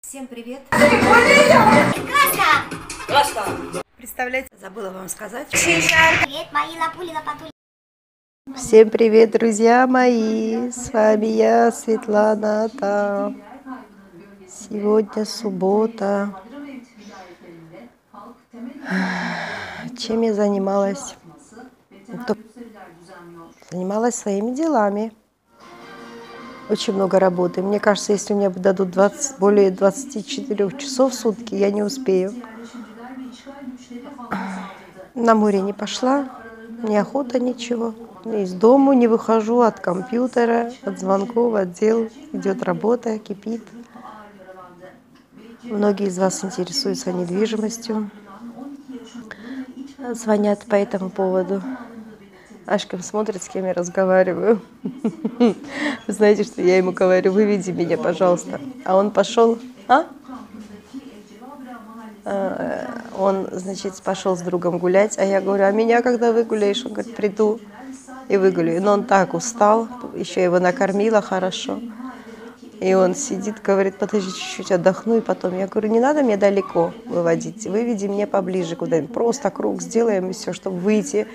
Всем привет! Краска! Краска! Представляете, забыла вам сказать. Привет, мои лапули лопатули. Всем привет, друзья мои! С вами я, Светлана. Та. Сегодня суббота. Чем я занималась? Занималась своими делами. Очень много работы. Мне кажется, если мне дадут 20, более 24 часов в сутки, я не успею. На море не пошла, неохота ничего. Из дому не выхожу, от компьютера, от звонков, от дел. Идет работа, кипит. Многие из вас интересуются недвижимостью. Звонят по этому поводу. Ашкам смотрит, с кем я разговариваю. Знаете, что я ему говорю, выведи меня, пожалуйста. А он пошел, а? Э, Он, значит, пошел с другом гулять, а я говорю, а меня когда выгуляешь? Он говорит, приду и выгуляю. Но он так устал, еще его накормила хорошо. И он сидит, говорит, подожди, чуть-чуть отдохну, и потом. Я говорю, не надо мне далеко выводить, выведи мне поближе куда-нибудь. Просто круг сделаем и все, чтобы выйти.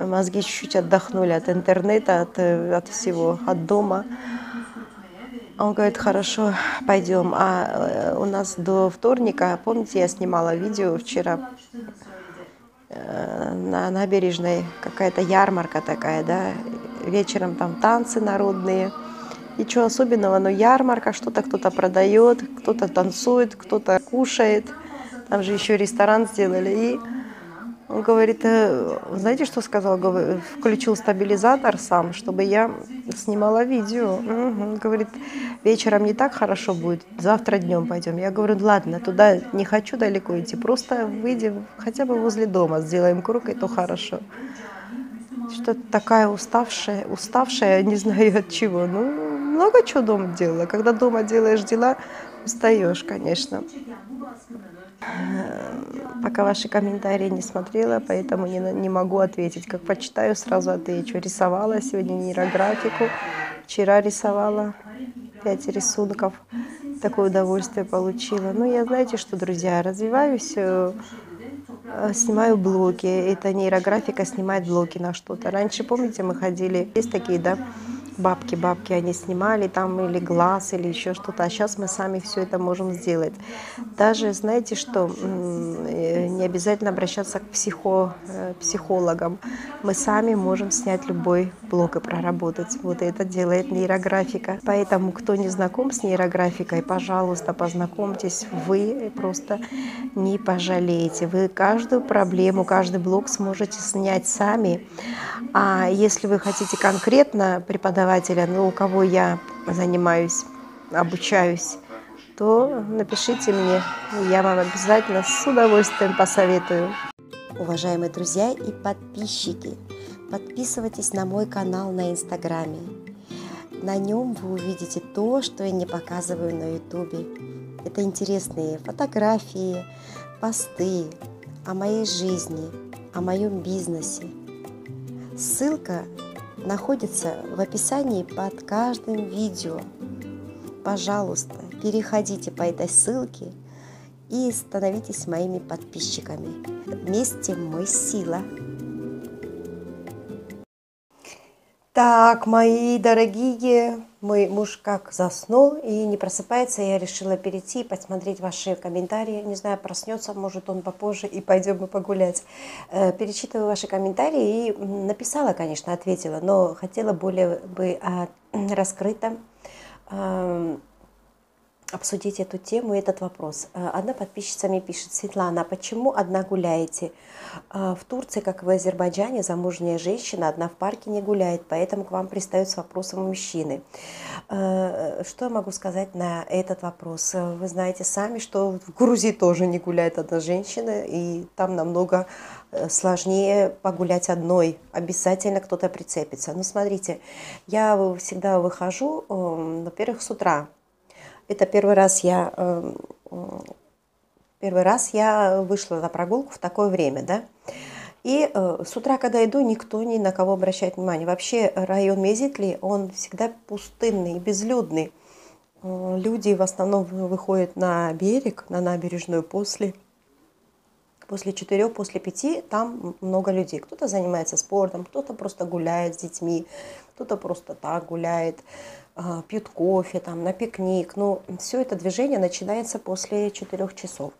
Мозги чуть-чуть отдохнули от интернета, от, э, от всего, от дома. Он говорит, хорошо, пойдем. А э, у нас до вторника, помните, я снимала видео вчера э, на набережной, какая-то ярмарка такая, да, вечером там танцы народные. Ничего особенного, но ярмарка, что-то кто-то продает, кто-то танцует, кто-то кушает. Там же еще ресторан сделали. И он говорит, «Э, знаете, что сказал? Включил стабилизатор сам, чтобы я снимала видео. Мгм. Говорит, вечером не так хорошо будет, завтра днем пойдем. Я говорю, ладно, туда не хочу далеко идти, просто выйдем хотя бы возле дома, сделаем круг, и то хорошо. Что-то такая уставшая, уставшая, не знаю от чего. Ну, много чего дома делала. Когда дома делаешь дела, устаешь, конечно. Пока ваши комментарии не смотрела, поэтому не, не могу ответить. Как почитаю, сразу отвечу. Рисовала сегодня нейрографику. Вчера рисовала пять рисунков. Такое удовольствие получила. Ну, я знаете что, друзья, развиваюсь, э, э, снимаю блоки. Это нейрографика снимает блоки на что-то. Раньше, помните, мы ходили, есть такие, да, бабки, бабки, они снимали там или глаз, или еще что-то. А сейчас мы сами все это можем сделать. Даже, знаете что, э, не обязательно обращаться к психо, э, психологам. Мы сами можем снять любой блок и проработать. Вот это делает нейрографика. Поэтому, кто не знаком с нейрографикой, пожалуйста, познакомьтесь. Вы просто не пожалеете. Вы каждую проблему, каждый блок сможете снять сами. А если вы хотите конкретно преподавателя, ну, у кого я занимаюсь, обучаюсь, то напишите мне, я вам обязательно с удовольствием посоветую. Уважаемые друзья и подписчики, подписывайтесь на мой канал на Инстаграме. На нем вы увидите то, что я не показываю на Ютубе. Это интересные фотографии, посты о моей жизни, о моем бизнесе. Ссылка находится в описании под каждым видео. Пожалуйста, переходите по этой ссылке и становитесь моими подписчиками. Вместе мы сила. Так, мои дорогие, мой муж как заснул и не просыпается, я решила перейти и посмотреть ваши комментарии. Не знаю, проснется, может он попозже, и пойдем мы погулять. Э, Перечитываю ваши комментарии и написала, конечно, ответила, но хотела более бы а, раскрыто обсудить эту тему, этот вопрос. Э, Одна подписчица мне пишет, Светлана, а почему одна гуляете? Э, В Турции, как и в Азербайджане, замужняя женщина одна в парке не гуляет, поэтому к вам пристают с вопросом мужчины. Э, Что я могу сказать на этот вопрос? Вы знаете сами, что в Грузии тоже не гуляет одна женщина, и там намного сложнее погулять одной. Обязательно кто-то прицепится. Ну, смотрите, я всегда выхожу, э, во-первых, с утра. Это первый раз я э, м, первый раз я вышла на прогулку в такое время, да. И э, с утра, когда иду, никто ни на кого обращает внимание. Вообще район Мезитли, он всегда пустынный, безлюдный. Люди в основном выходят на берег, на набережную после после четырех, после пяти там много людей. Кто-то занимается спортом, кто-то просто гуляет с детьми, кто-то просто так гуляет, пьют кофе, там, на пикник. Но ну, все это движение начинается после четырех часов.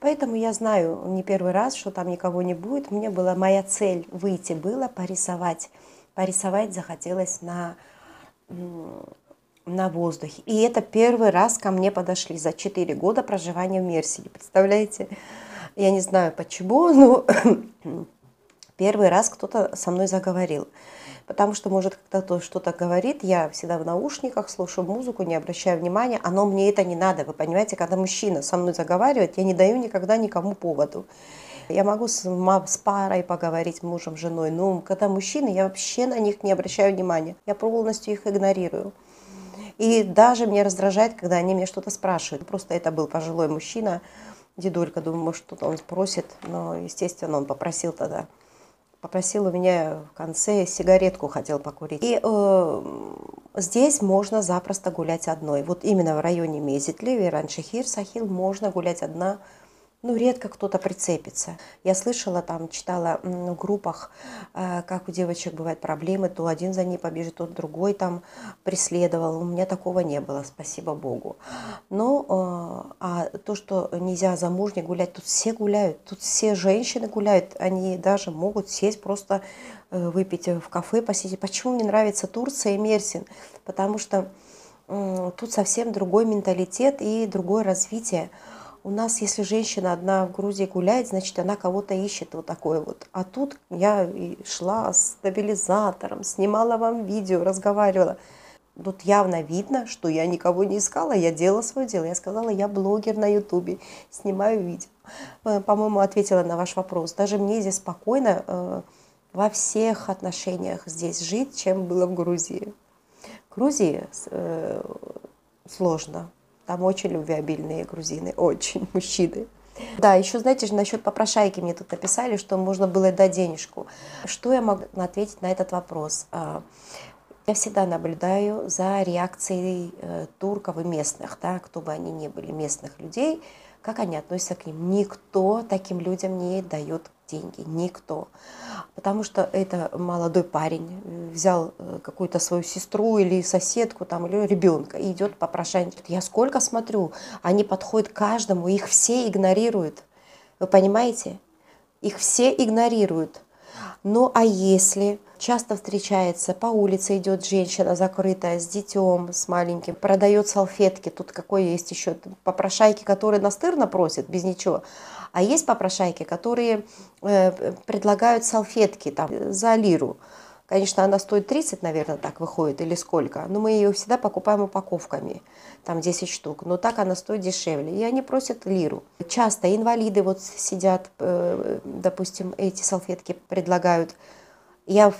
Поэтому я знаю не первый раз, что там никого не будет. Мне была моя цель выйти, было порисовать. Порисовать захотелось на на воздухе. И это первый раз ко мне подошли за 4 года проживания в Мерсиде. Представляете? Я не знаю почему, но первый раз кто-то со мной заговорил. Потому что, может, когда кто что-то говорит, я всегда в наушниках слушаю музыку, не обращаю внимания, оно мне это не надо. Вы понимаете, когда мужчина со мной заговаривает, я не даю никогда никому поводу. Я могу с, с парой поговорить, мужем, женой, но когда мужчины, я вообще на них не обращаю внимания. Я полностью их игнорирую. И даже мне раздражает, когда они мне что-то спрашивают. Просто это был пожилой мужчина, дедулька, думаю, может, что-то он спросит, но, естественно, он попросил тогда, попросил у меня в конце сигаретку, хотел покурить. И э, здесь можно запросто гулять одной. Вот именно в районе Мезитли, раньше Хир, Сахил, можно гулять одна ну, редко кто-то прицепится. Я слышала, там, читала в группах, э, как у девочек бывают проблемы, то один за ней побежит, то другой там преследовал. У меня такого не было, спасибо Богу. Но э, а то, что нельзя замужней гулять, тут все гуляют, тут все женщины гуляют, они даже могут сесть просто э, выпить в кафе, посидеть. Почему мне нравится Турция и Мерсин? Потому что тут совсем другой менталитет и другое развитие. У нас, если женщина одна в Грузии гуляет, значит, она кого-то ищет вот такое вот. А тут я шла с стабилизатором, снимала вам видео, разговаривала. Тут явно видно, что я никого не искала, я делала свое дело. Я сказала, я блогер на ютубе, снимаю видео. Э, по-моему, ответила на ваш вопрос. Даже мне здесь спокойно э, во всех отношениях здесь жить, чем было в Грузии. В Грузии э, сложно, там очень любвеобильные грузины, очень мужчины. Да, еще, знаете же, насчет попрошайки мне тут написали, что можно было дать денежку. Что я могу ответить на этот вопрос? А, я всегда наблюдаю за реакцией э, турков и местных, да, кто бы они ни были, местных людей, как они относятся к ним. Никто таким людям не дает деньги, никто. Потому что это молодой парень э, взял э, какую-то свою сестру или соседку там, или ребенка и идет попрошайничать. Я сколько смотрю, они подходят каждому, их все игнорируют. Вы понимаете? Их все игнорируют. Ну а если часто встречается, по улице идет женщина закрытая с детем, с маленьким, продает салфетки, тут какой есть еще попрошайки, которые настырно просят, без ничего, а есть попрошайки, которые э, предлагают салфетки там, за лиру. Конечно, она стоит 30, наверное, так выходит, или сколько. Но мы ее всегда покупаем упаковками, там 10 штук. Но так она стоит дешевле. И они просят лиру. Часто инвалиды вот сидят, э, допустим, эти салфетки предлагают. Я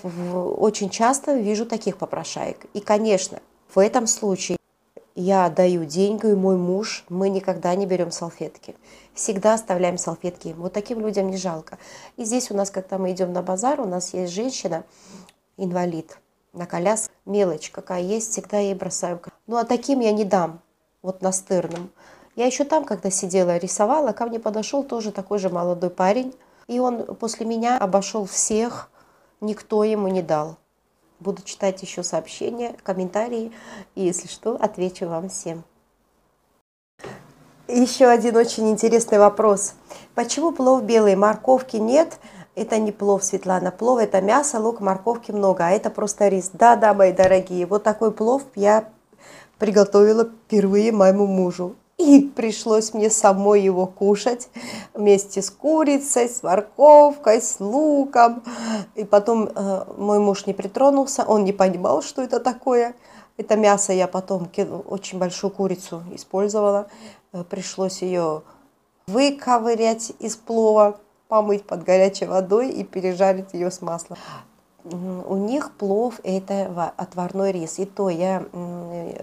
очень часто вижу таких попрошаек. И, конечно, в этом случае я даю деньги, и мой муж, мы никогда не берем салфетки. Всегда оставляем салфетки. Вот таким людям не жалко. И здесь у нас, когда мы идем на базар, у нас есть женщина, инвалид на коляске, мелочь какая есть, всегда ей бросаю. Ну а таким я не дам, вот настырным. Я еще там, когда сидела, рисовала, ко мне подошел тоже такой же молодой парень, и он после меня обошел всех, никто ему не дал. Буду читать еще сообщения, комментарии, и если что, отвечу вам всем. Еще один очень интересный вопрос. Почему плов белый, морковки нет? Это не плов, Светлана. Плов – это мясо, лук, морковки много, а это просто рис. Да-да, мои дорогие, вот такой плов я приготовила впервые моему мужу. И пришлось мне самой его кушать вместе с курицей, с морковкой, с луком. И потом э, мой муж не притронулся, он не понимал, что это такое. Это мясо я потом очень большую курицу использовала. Э, пришлось ее выковырять из плова, помыть под горячей водой и пережарить ее с маслом. У них плов – это отварной рис. И то я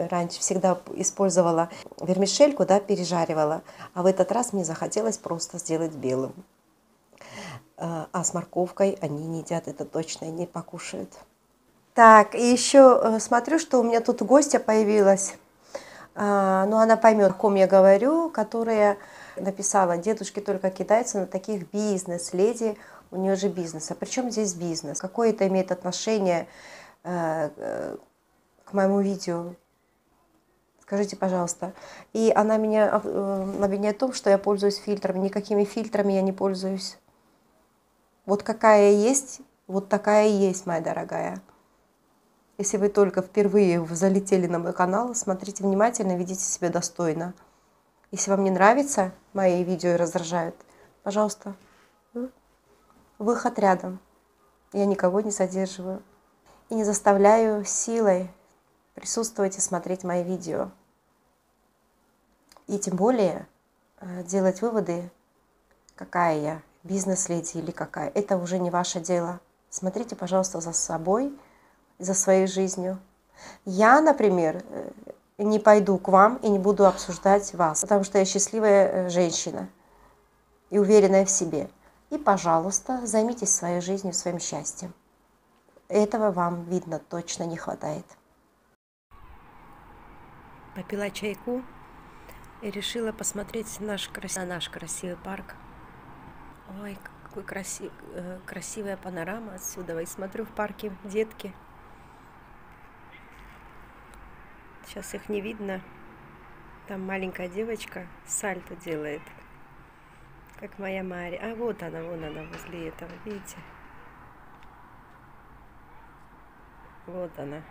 раньше всегда использовала вермишельку, да, пережаривала. А в этот раз мне захотелось просто сделать белым. Э, а с морковкой они не едят, это точно не покушают. Так, и еще э, смотрю, что у меня тут гостья появилась. А, ну, она поймет, о ком я говорю, которая написала, дедушки только кидаются на таких бизнес-леди, у нее же бизнес. А при чем здесь бизнес? Какое это имеет отношение э, э, к моему видео? Скажите, пожалуйста. И она меня э, обвиняет в том, что я пользуюсь фильтрами. Никакими фильтрами я не пользуюсь. Вот какая есть, вот такая и есть, моя дорогая. Если вы только впервые залетели на мой канал, смотрите внимательно, ведите себя достойно. Если вам не нравится мои видео и раздражают, пожалуйста, выход рядом. Я никого не задерживаю. И не заставляю силой присутствовать и смотреть мои видео. И тем более э, делать выводы, какая я, бизнес-леди или какая. Это уже не ваше дело. Смотрите, пожалуйста, за собой, за своей жизнью. Я, например, э, не пойду к вам и не буду обсуждать вас, потому что я счастливая э, женщина и уверенная в себе. И, пожалуйста, займитесь своей жизнью, своим счастьем. Этого вам, видно, точно не хватает. Попила чайку и решила посмотреть наш, на наш красивый парк. Ой, какой красив, э, красивая панорама отсюда. И смотрю в парке детки. Сейчас их не видно. Там маленькая девочка сальто делает. Как моя Мария. А вот она, вон она возле этого, видите? Вот она.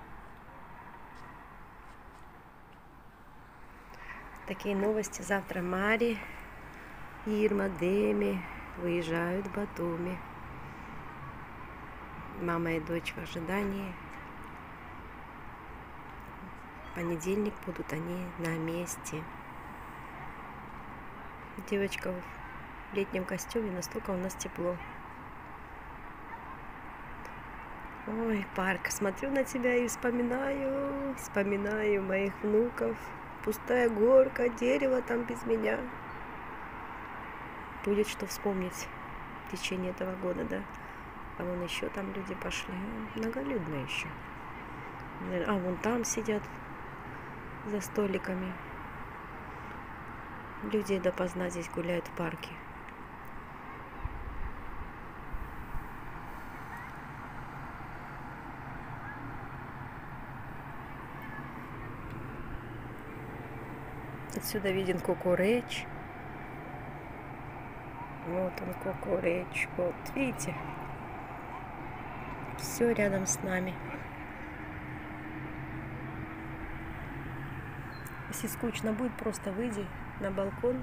Такие новости. Завтра Мари, Ирма, Деми выезжают в Батуми. Мама и дочь в ожидании. Понедельник будут они на месте. Девочка в летнем костюме, настолько у нас тепло. Ой, парк, смотрю на тебя и вспоминаю, вспоминаю моих внуков. Пустая горка, дерево там без меня. Будет что вспомнить в течение этого года, да. А вон еще там люди пошли. Многолюдно еще. А вон там сидят за столиками. Люди допоздна здесь гуляют в парке. Отсюда виден кукуреч. Вот он кукуреч. Вот, видите? Все рядом с нами. Если скучно будет, просто выйди на балкон,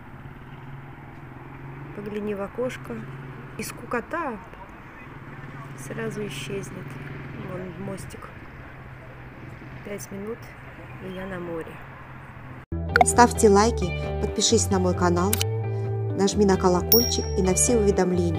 погляни в окошко, и скукота сразу исчезнет. Вон мостик. Пять минут, и я на море. Ставьте лайки, подпишись на мой канал, нажми на колокольчик и на все уведомления.